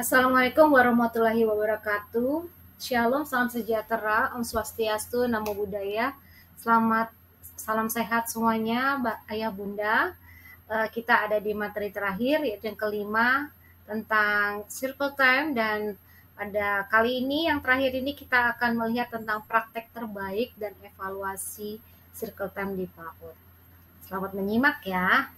Assalamualaikum warahmatullahi wabarakatuh. Shalom, salam sejahtera, Om Swastiastu, Namo Buddhaya. Selamat, salam sehat semuanya, Ayah Bunda. Eh, kita ada di materi terakhir, yaitu yang kelima, tentang circle time. Dan pada kali ini, yang terakhir ini kita akan melihat tentang praktek terbaik dan evaluasi circle time di PAUD. Selamat menyimak ya.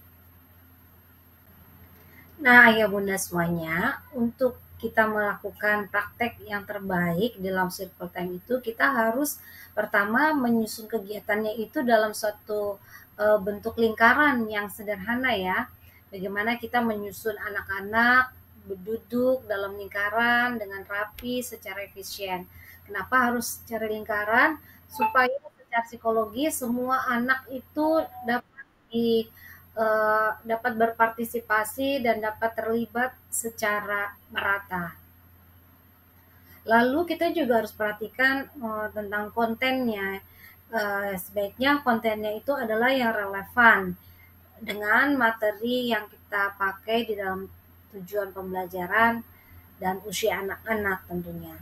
Nah, ya Bunda semuanya, untuk kita melakukan praktek yang terbaik dalam circle time itu, kita harus pertama menyusun kegiatannya itu dalam suatu uh, bentuk lingkaran yang sederhana ya. Bagaimana kita menyusun anak-anak berduduk dalam lingkaran dengan rapi secara efisien. Kenapa harus secara lingkaran? Supaya secara psikologi semua anak itu dapat di uh, dapat berpartisipasi dan dapat terlibat secara merata. Lalu kita juga harus perhatikan uh, tentang kontennya. Uh, sebaiknya kontennya itu adalah yang relevan dengan materi yang kita pakai di dalam tujuan pembelajaran dan usia anak-anak tentunya.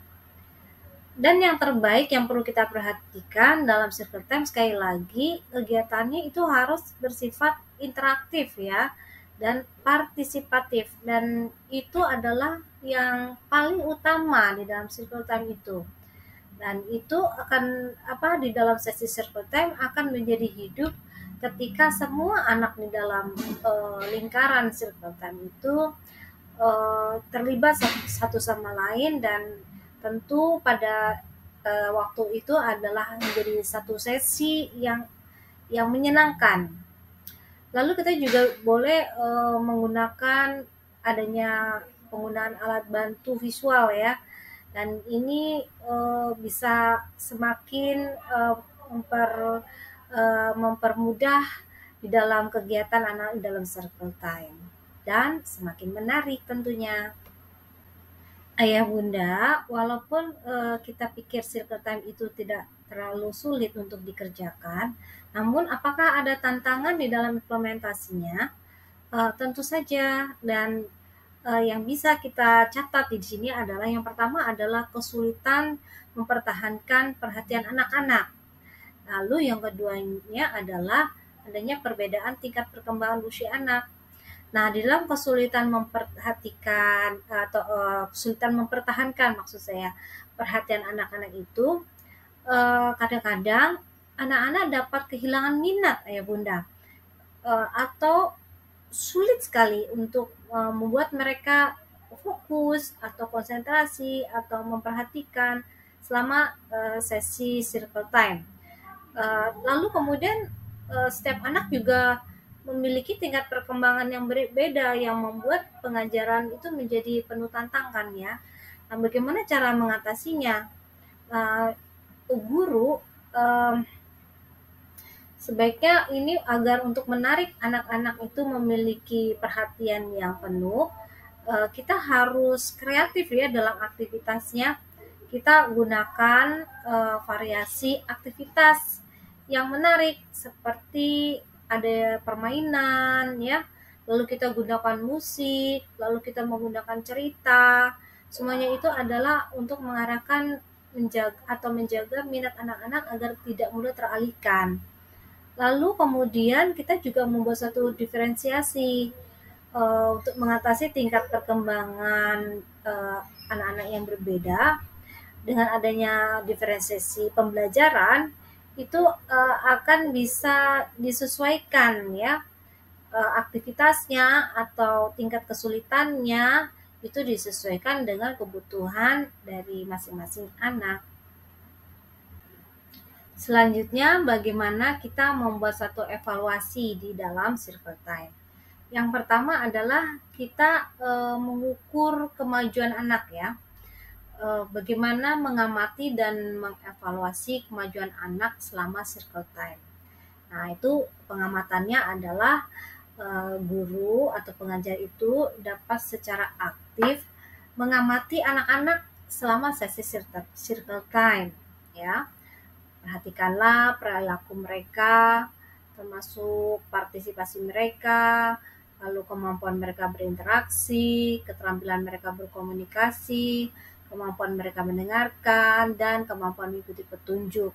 Dan yang terbaik yang perlu kita perhatikan dalam circle time sekali lagi kegiatannya itu harus bersifat interaktif ya dan partisipatif dan itu adalah yang paling utama di dalam circle time itu. Dan itu akan apa di dalam sesi circle time akan menjadi hidup ketika semua anak di dalam uh, lingkaran circle time itu uh, terlibat satu sama lain dan tentu pada uh, waktu itu adalah menjadi satu sesi yang yang menyenangkan. Lalu kita juga boleh uh, menggunakan adanya penggunaan alat bantu visual ya. Dan ini uh, bisa semakin uh, memper uh, mempermudah di dalam kegiatan anak dalam circle time dan semakin menarik tentunya. Ayah Bunda, walaupun uh, kita pikir circle time itu tidak terlalu sulit untuk dikerjakan, namun apakah ada tantangan di dalam implementasinya? Uh, tentu saja dan uh, yang bisa kita catat di sini adalah yang pertama adalah kesulitan mempertahankan perhatian anak-anak. Lalu yang keduanya adalah adanya perbedaan tingkat perkembangan usia anak Nah, di dalam kesulitan memperhatikan atau uh, kesulitan mempertahankan maksud saya perhatian anak-anak itu kadang kadang-kadang anak-anak dapat kehilangan minat ayah bunda atau sulit sekali untuk membuat mereka fokus atau konsentrasi atau memperhatikan selama sesi circle time. Lalu kemudian uh, setiap anak juga memiliki tingkat perkembangan yang berbeda yang membuat pengajaran itu menjadi penuh tantangan ya. Nah, bagaimana cara mengatasinya? Uh, guru sebaiknya ini agar untuk menarik anak-anak itu memiliki perhatian yang penuh, uh, kita harus kreatif ya dalam aktivitasnya. Kita gunakan uh, variasi aktivitas yang menarik seperti ada permainan ya. Lalu kita gunakan musik lalu kita menggunakan cerita. Semuanya itu adalah untuk mengarahkan menjaga atau menjaga minat anak-anak agar tidak mudah teralihkan. Lalu kemudian kita juga membuat satu diferensiasi uh, untuk mengatasi tingkat perkembangan eh, anak-anak yang berbeda. Dengan adanya diferensiasi pembelajaran itu uh, akan bisa disesuaikan ya uh, aktivitasnya atau tingkat kesulitannya itu disesuaikan dengan kebutuhan dari masing-masing anak. Selanjutnya, bagaimana kita membuat satu evaluasi di dalam circle time? Yang pertama adalah kita e, mengukur kemajuan anak ya uh, bagaimana mengamati dan mengevaluasi kemajuan anak selama circle time. Nah, itu pengamatannya adalah uh, guru atau pengajar itu dapat secara aktif mengamati anak-anak selama sesi circle time, ya. Perhatikanlah perilaku mereka, termasuk partisipasi mereka, lalu kemampuan mereka berinteraksi, keterampilan mereka berkomunikasi, kemampuan mereka mendengarkan, dan kemampuan mengikuti petunjuk.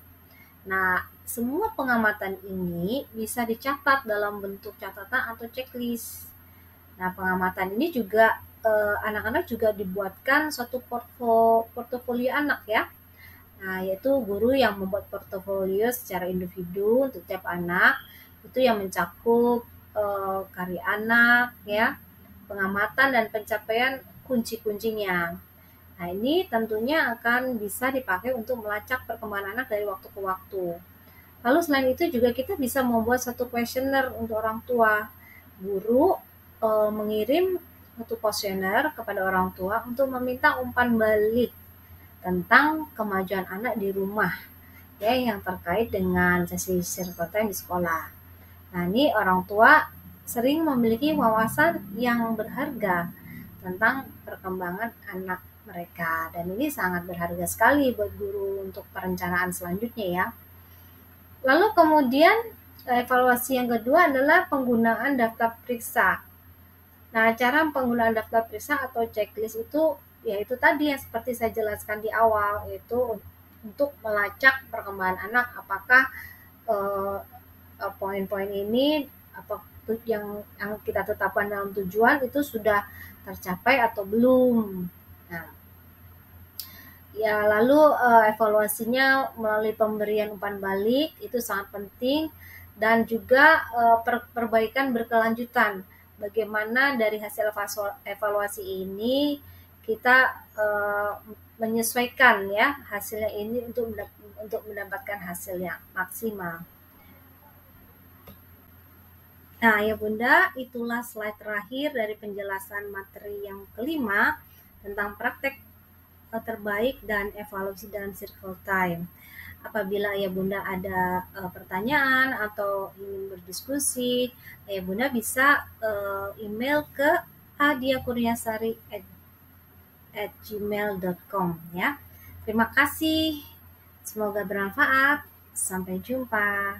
Nah, semua pengamatan ini bisa dicatat dalam bentuk catatan atau checklist. Nah, pengamatan ini juga eh, anak-anak juga dibuatkan suatu portofolio anak ya. Nah, yaitu guru yang membuat portofolio secara individu untuk tiap anak itu yang mencakup eh, karya anak ya, pengamatan dan pencapaian kunci-kuncinya. Nah, ini tentunya akan bisa dipakai untuk melacak perkembangan anak dari waktu ke waktu. Lalu selain itu juga kita bisa membuat satu kuesioner untuk orang tua. Guru e, mengirim satu kuesioner kepada orang tua untuk meminta umpan balik tentang kemajuan anak di rumah ya yang terkait dengan sesi time di sekolah. Nah, ini orang tua sering memiliki wawasan yang berharga tentang perkembangan anak mereka dan ini sangat berharga sekali buat guru untuk perencanaan selanjutnya ya. Lalu kemudian evaluasi yang kedua adalah penggunaan daftar periksa. Nah, cara penggunaan daftar periksa atau checklist itu yaitu tadi yang seperti saya jelaskan di awal yaitu untuk melacak perkembangan anak apakah eh, eh, poin-poin ini apa yang yang kita tetapkan dalam tujuan itu sudah tercapai atau belum. Nah, Ya, lalu uh, evaluasinya melalui pemberian umpan balik itu sangat penting dan juga uh, per perbaikan berkelanjutan. Bagaimana dari hasil evaluasi ini kita uh, menyesuaikan ya hasilnya ini untuk untuk mendapatkan hasil yang maksimal. Nah, ya Bunda, itulah slide terakhir dari penjelasan materi yang kelima tentang praktek terbaik dan evaluasi dalam circle time. Apabila ayah bunda ada uh, pertanyaan atau ingin berdiskusi, ayah bunda bisa uh, email ke adiakuryasari at, at gmail.com ya. Terima kasih. Semoga bermanfaat. Sampai jumpa.